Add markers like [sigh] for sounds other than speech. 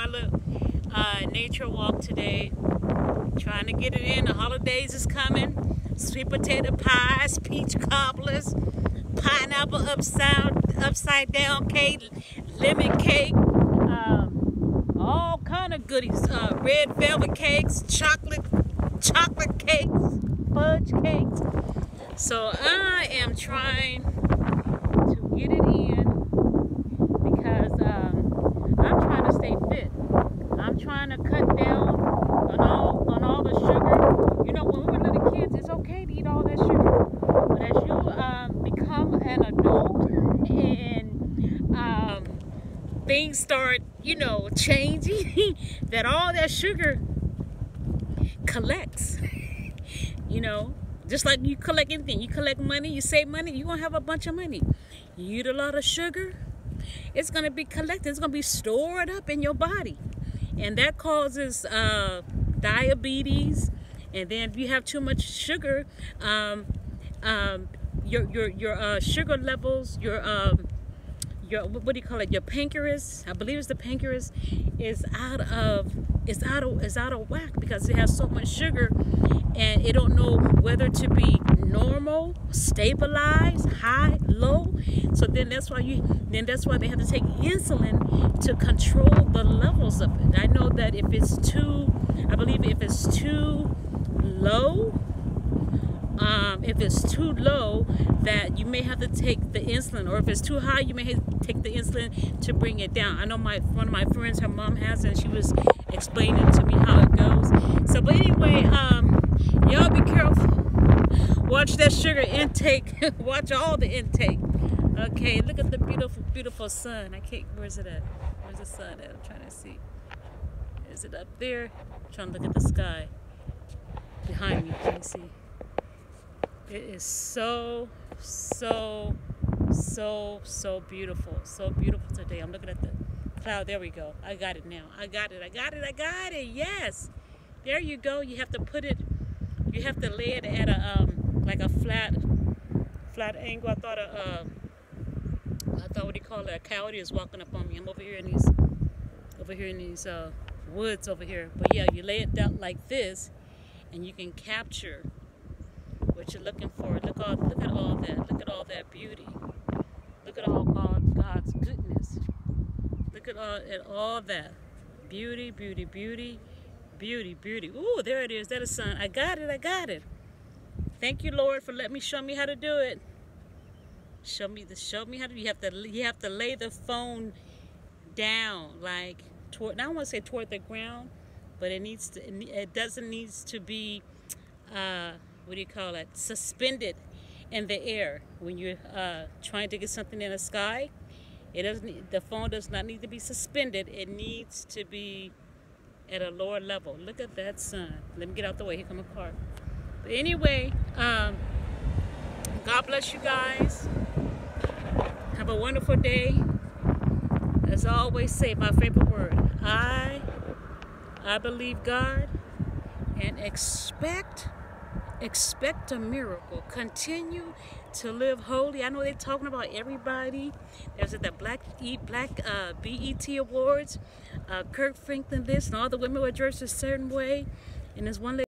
my little uh, nature walk today. Trying to get it in. The holidays is coming. Sweet potato pies, peach cobblers, pineapple upside upside down cake, lemon cake, um, all kind of goodies. Uh, red velvet cakes, chocolate chocolate cakes, fudge cakes. So I am trying to get it in because um, I'm trying to stay fit. I'm trying to cut down on all on all the sugar. You know, when we were little kids, it's okay to eat all that sugar, but as you um, become an adult and um, things start, you know, changing, [laughs] that all that sugar collects. you know, just like you collect anything, you collect money, you save money, you're gonna have a bunch of money. You eat a lot of sugar, it's gonna be collected, it's gonna be stored up in your body. And that causes uh, diabetes. And then if you have too much sugar, um, um, your your your uh, sugar levels, your um, your what do you call it? Your pancreas, I believe it's the pancreas, is out of it's out of it's out of whack because it has so much sugar and it don't know whether to be normal, stabilized, high, low. So then that's why you then that's why they have to take insulin to control the levels of it. I know that if it's too I believe if it's too low, um, if it's too low, that you may have to take the insulin, or if it's too high, you may have to take the insulin to bring it down. I know my one of my friends, her mom has, and she was explaining to me how it goes. So, but anyway, um, y'all be careful. Watch that sugar intake. [laughs] Watch all the intake. Okay, look at the beautiful, beautiful sun. I can't. Where's it at? Where's the sun at? I'm trying to see. Is it up there? I'm trying to look at the sky behind me. Can you see. It is so, so, so, so beautiful. So beautiful today. I'm looking at the cloud. There we go. I got it now. I got it. I got it. I got it. Yes. There you go. You have to put it, you have to lay it at a, um, like a flat, flat angle. I thought a, um, I thought what do you call it? A coyote is walking up on me. I'm over here in these, over here in these uh, woods over here. But yeah, you lay it down like this and you can capture you're looking for. Look all, look at all that. Look at all that beauty. Look at all God, God's goodness. Look at all at all that beauty, beauty, beauty, beauty, beauty. Ooh, there it is. That is sun. I got it. I got it. Thank you, Lord, for letting me show me how to do it. Show me the show me how to. You have to you have to lay the phone down like toward. I want to say toward the ground, but it needs to. It doesn't needs to be. Uh, what do you call it, suspended in the air when you're uh, trying to get something in the sky. It doesn't. The phone does not need to be suspended. It needs to be at a lower level. Look at that sun. Let me get out the way. Here come a car. But anyway, um, God bless you guys. Have a wonderful day. As I always say, my favorite word. I, I believe God and expect expect a miracle. Continue to live holy. I know they're talking about everybody. There's at the Black e, Black uh, BET Awards. Uh, Kirk Franklin this and all the women were dressed a certain way. And there's one lady